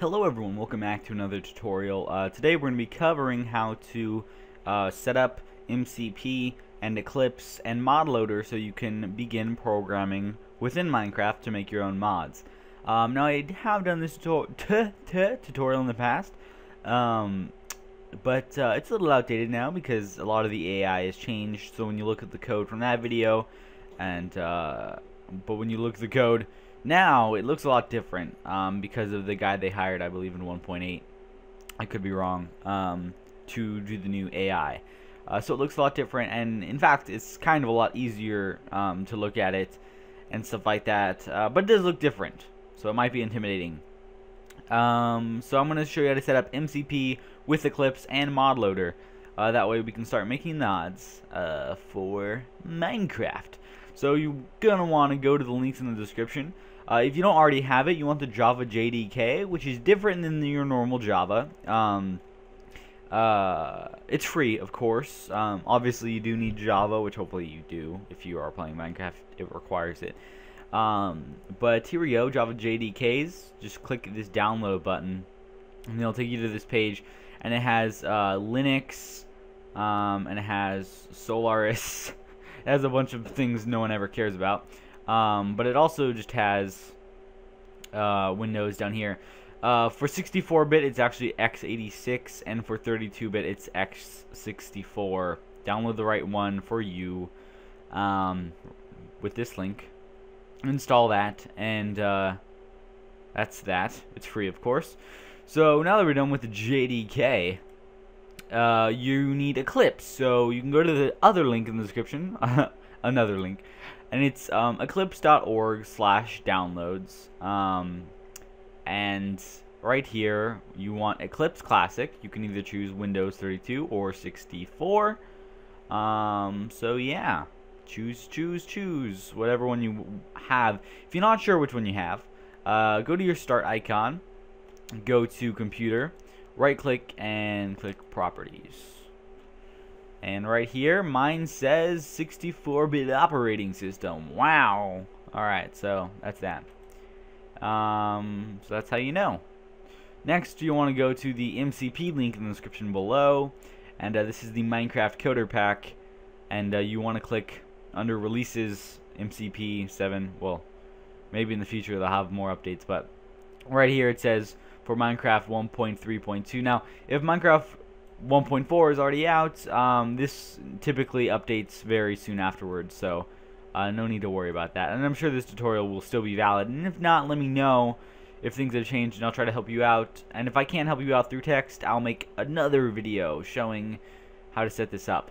Hello everyone, welcome back to another tutorial. Uh, today we're going to be covering how to uh, set up MCP and Eclipse and ModLoader so you can begin programming within Minecraft to make your own mods. Um, now I have done this tutorial in the past, um, but uh, it's a little outdated now because a lot of the AI has changed. So when you look at the code from that video, and uh, but when you look at the code now, it looks a lot different um, because of the guy they hired, I believe, in 1.8. I could be wrong, um, to do the new AI. Uh, so it looks a lot different, and in fact, it's kind of a lot easier um, to look at it and stuff like that. Uh, but it does look different, so it might be intimidating. Um, so I'm going to show you how to set up MCP with Eclipse and ModLoader. Uh, that way we can start making mods uh, for Minecraft. So you're going to want to go to the links in the description. Uh, if you don't already have it, you want the Java JDK, which is different than your normal Java. Um, uh, it's free, of course. Um, obviously, you do need Java, which hopefully you do. If you are playing Minecraft, it requires it. Um, but here we go, Java JDKs. Just click this download button, and it'll take you to this page. And it has uh, Linux, um, and it has Solaris. it has a bunch of things no one ever cares about. Um, but it also just has uh, Windows down here. Uh, for 64-bit, it's actually x86, and for 32-bit, it's x64. Download the right one for you um, with this link. Install that, and uh, that's that. It's free, of course. So now that we're done with the JDK, uh, you need Eclipse. So you can go to the other link in the description, another link, and it's um, eclipse.org slash downloads. Um, and right here, you want Eclipse Classic. You can either choose Windows 32 or 64. Um, so yeah, choose, choose, choose whatever one you have. If you're not sure which one you have, uh, go to your start icon, go to computer, right click and click properties. And right here, mine says 64-bit operating system. Wow. Alright, so that's that. Um, so that's how you know. Next, you want to go to the MCP link in the description below. And uh, this is the Minecraft Coder Pack. And uh, you want to click under Releases MCP 7. Well, maybe in the future they'll have more updates. But right here it says for Minecraft 1.3.2. Now, if Minecraft 1.4 is already out. Um, this typically updates very soon afterwards, so uh, no need to worry about that. And I'm sure this tutorial will still be valid. And if not, let me know if things have changed, and I'll try to help you out. And if I can't help you out through text, I'll make another video showing how to set this up.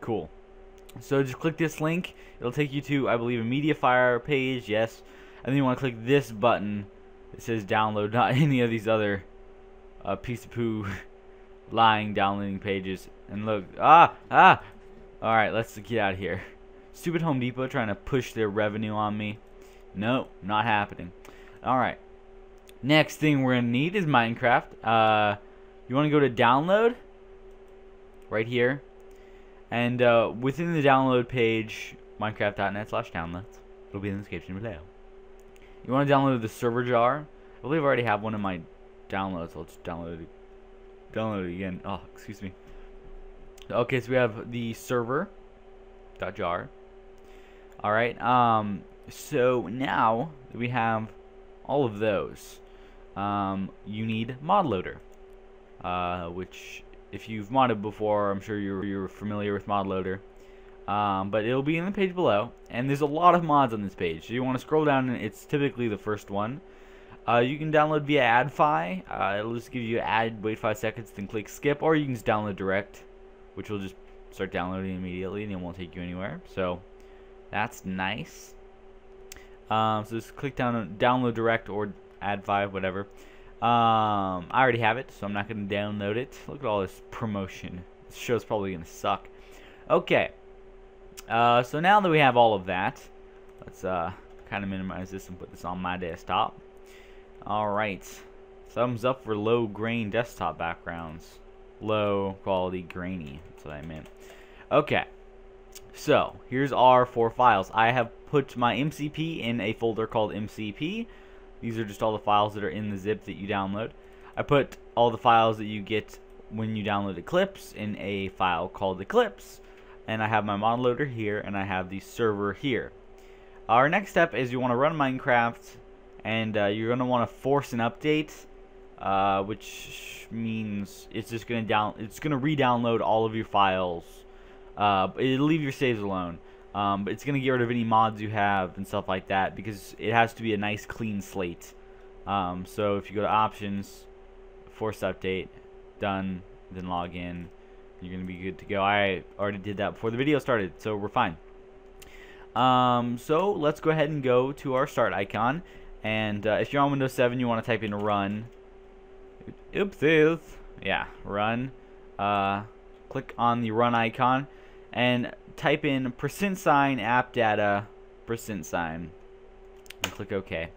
Cool. So just click this link. It'll take you to, I believe, a MediaFire page. Yes. And then you want to click this button. It says download, not any of these other uh, piece of poo lying downloading pages. And look, ah, ah. All right, let's get out of here. Stupid Home Depot trying to push their revenue on me. No, not happening. All right. Next thing we're gonna need is Minecraft. Uh, you want to go to download right here, and uh, within the download page, Minecraft.net slash downloads. It'll be in the description below. You want to download the server jar. I believe I already have one in my downloads. So let's download it download it again. Oh, excuse me. Okay, so we have the server jar. All right. Um. So now we have all of those. Um. You need ModLoader. Uh. Which, if you've modded before, I'm sure you're you're familiar with ModLoader. Um, but it'll be in the page below, and there's a lot of mods on this page. So you want to scroll down, and it's typically the first one. Uh, you can download via Adf.ly. Uh, it'll just give you ad, wait 5 seconds, then click skip. Or you can just download direct, which will just start downloading immediately and it won't take you anywhere. So that's nice. Um, so just click down download direct or Adf.ly, whatever. Um, I already have it, so I'm not going to download it. Look at all this promotion. This show's probably going to suck. Okay. Uh, so now that we have all of that, let's uh, kind of minimize this and put this on my desktop. Alright. Thumbs up for low grain desktop backgrounds. Low quality grainy. That's what I meant. Okay. So, here's our four files. I have put my MCP in a folder called MCP. These are just all the files that are in the zip that you download. I put all the files that you get when you download Eclipse in a file called Eclipse. And I have my model loader here, and I have the server here. Our next step is you want to run Minecraft, and uh, you're to want to force an update, uh, which means it's just to down, it's to re-download all of your files. Uh, it'll leave your saves alone. Um, but it's to get rid of any mods you have and stuff like that because it has to be a nice clean slate. Um, so if you go to options, force update, done, then log in, you're to be good to go. I already did that before the video started, so we're fine. Um, so let's go ahead and go to our start icon. And uh, if you're on Windows 7, you want to type in run. Oopsies. Yeah, run. Uh, click on the run icon and type in percent sign app data percent sign and click OK.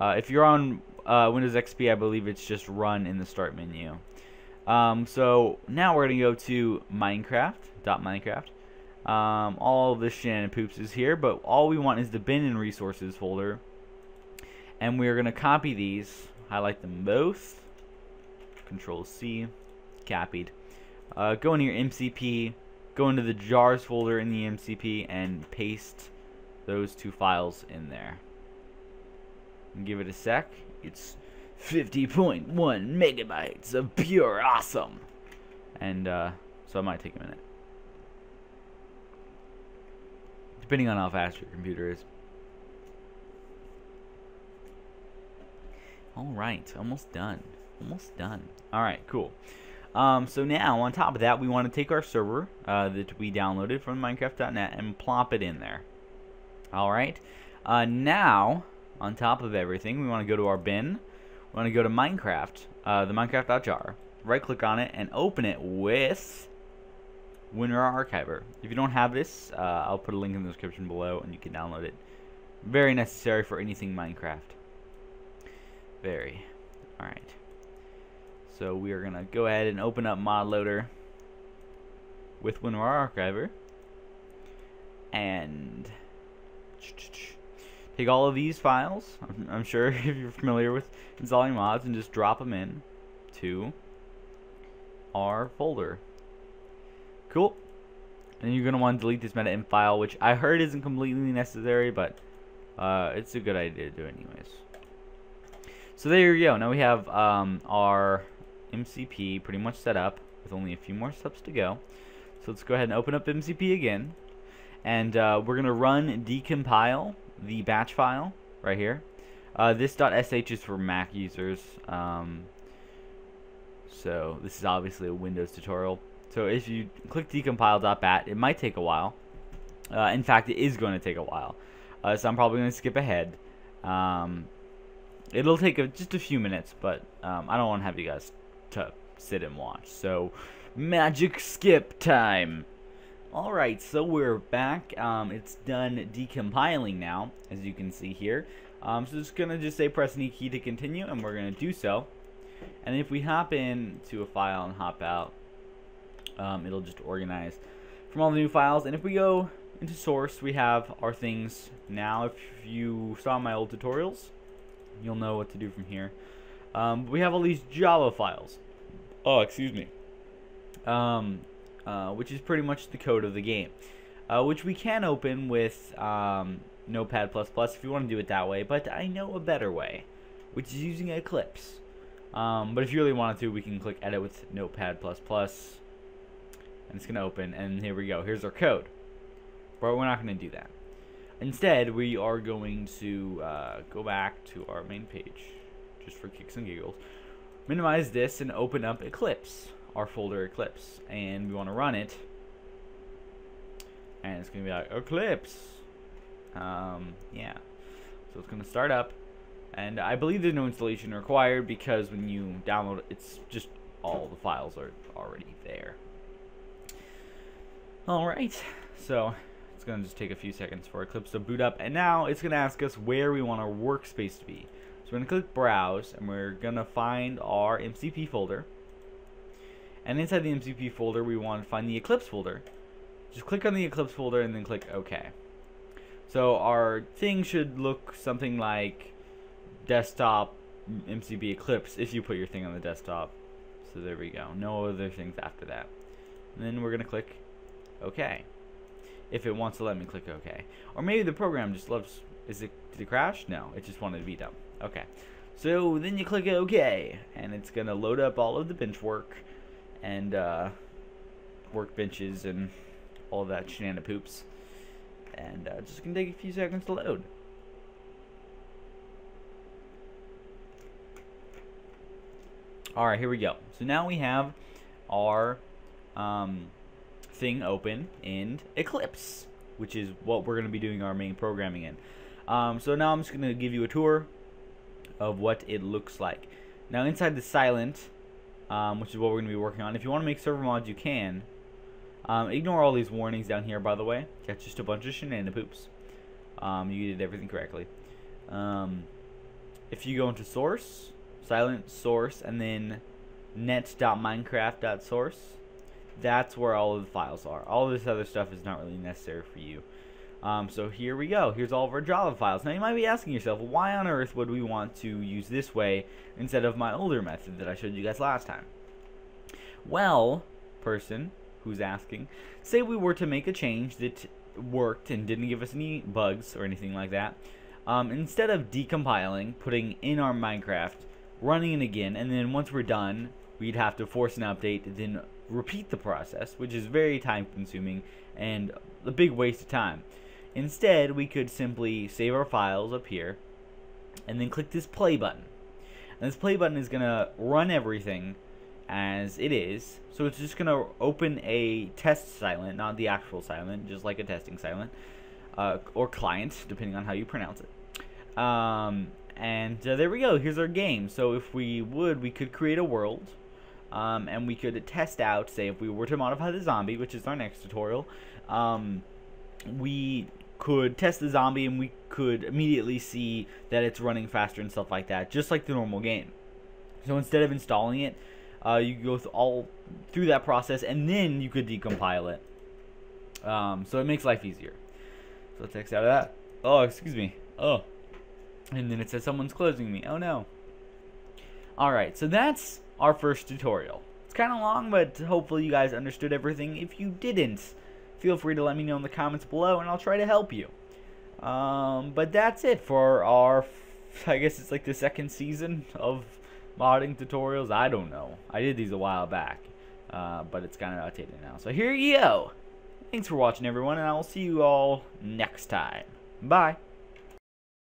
Uh, if you're on uh, Windows XP, I believe it's just run in the start menu. Um, so now we're going to go to Minecraft, .minecraft. Um, all this poops is here, but all we want is the bin and resources folder. And we're going to copy these, highlight them both, Control C, copied. Uh, go into your MCP, go into the jars folder in the MCP, and paste those two files in there. And give it a sec. It's 50.1 megabytes of pure awesome. And uh, so it might take a minute. depending on how fast your computer is. Alright, almost done. Almost done. Alright, cool. Um, so now, on top of that, we want to take our server uh, that we downloaded from Minecraft.net and plop it in there. Alright. Uh, now, on top of everything, we want to go to our bin. We want to go to Minecraft, uh, the Minecraft.jar. Right click on it and open it with WinRAR Archiver. If you don't have this, uh, I'll put a link in the description below and you can download it. Very necessary for anything Minecraft. Very. Alright. So we are going to go ahead and open up Mod Loader with WinRAR Archiver. And take all of these files, I'm, sure if you're familiar with installing mods, and just drop them in to our folder. Cool. And you're going to want to delete this meta file, which I heard isn't completely necessary, but uh, it's a good idea to do anyways. So there you go. Now we have um, our MCP pretty much set up with only a few more steps to go. So let's go ahead and open up MCP again. And uh, we're going to run decompile the batch file right here. Uh, this .sh is for Mac users. Um, so this is obviously a Windows tutorial. So if you click decompile.bat, it might take a while. Uh, in fact, it is going to take a while. Uh, so I'm probably going to skip ahead. Um, it'll take a, just a few minutes, but um, I don't want to have you guys to sit and watch. So magic skip time. Alright, so we're back. Um, it's done decompiling now, as you can see here. Um, so it's going to just say press any key to continue, and we're going to do so. And if we hop in to a file and hop out, um, it'll just organize from all the new files. And if we go into source, we have our things now. If you saw my old tutorials, you'll know what to do from here. Um, we have all these Java files. Oh, excuse me. Um, uh, which is pretty much the code of the game. Uh, which we can open with um, Notepad++ if you want to do it that way. But I know a better way, which is using Eclipse. Um, but if you really wanted to, we can click Edit with Notepad++ and it's going to open and here we go here's our code but we're not going to do that instead we are going to uh, go back to our main page just for kicks and giggles minimize this and open up Eclipse our folder Eclipse and we want to run it. And it's going to be like Eclipse! Um, yeah. So it's going to start up and I believe there's no installation required because when you download it, it's just all the files are already there. Alright, so going to just take a few seconds for Eclipse to boot up, and now it's going to ask us where we want our workspace to be. So we're going to click Browse, and we're going to find our MCP folder. And inside the MCP folder, we want to find the Eclipse folder. Just click on the Eclipse folder and then click OK. So our thing should look something like desktop MCP Eclipse if you put your thing on the desktop. So there we go. No other things after that. And then we're going to click OK. If it wants to let me click OK. Or maybe the program just loves... Is it... Did it crash? No. It just wanted to be done. Okay. So then you click OK. And it's going to load up all of the bench work. And uh, workbenches and all that shenanigans. And uh, just going to take a few seconds to load. Alright, here we go. So now we have our um, thing open in Eclipse, which is what we're going to be doing our main programming in. Um, so now I'm just going to give you a tour of what it looks like. Now inside the silent, um, which is what we're going to be working on, if you want to make server mods, you can. Um, ignore all these warnings down here, by the way. That's just a bunch of shenanigans poops. Um, you did everything correctly. Um, if you go into source, silent source, and then net.minecraft.source, that's where all of the files are. All this other stuff is not really necessary for you. Um, so here we go. Here's all of our Java files. Now you might be asking yourself, why on earth would we want to use this way instead of my older method that I showed you guys last time? Well, person, who's asking, say we were to make a change that worked and didn't give us any bugs or anything like that. Um, instead of decompiling, putting in our Minecraft, running it again, and then once we're done, we'd have to force an update, then repeat the process, which is very time consuming and a big waste of time. Instead, we could simply save our files up here, and then click this play button. And this play button is going to run everything as it is. So it's just going to open a test silent, not the actual silent, just like a testing silent, uh, or client, depending on how you pronounce it. Um, and uh, there we go. Here's our game. So if we would, we could create a world. Um, and we could test out, say, if we were to modify the zombie, which is our next tutorial, um, we could test the zombie and we could immediately see that it's running faster and stuff like that, just like the normal game. So instead of installing it, uh, you go th all through that process, and then you could decompile it. Um, so it makes life easier. So let's X out of that. Oh, excuse me. Oh. And then it says someone's closing me. Oh no. Alright, so that's our first tutorial. It's kind of long, but hopefully you guys understood everything. If you didn't, feel free to let me know in the comments below, and I'll try to help you. Um, but that's it for our, I guess it's like the second season of modding tutorials. I don't know. I did these a while back, uh, but it's kind of outdated now. So here you go. Thanks for watching, everyone, and I will see you all next time. Bye.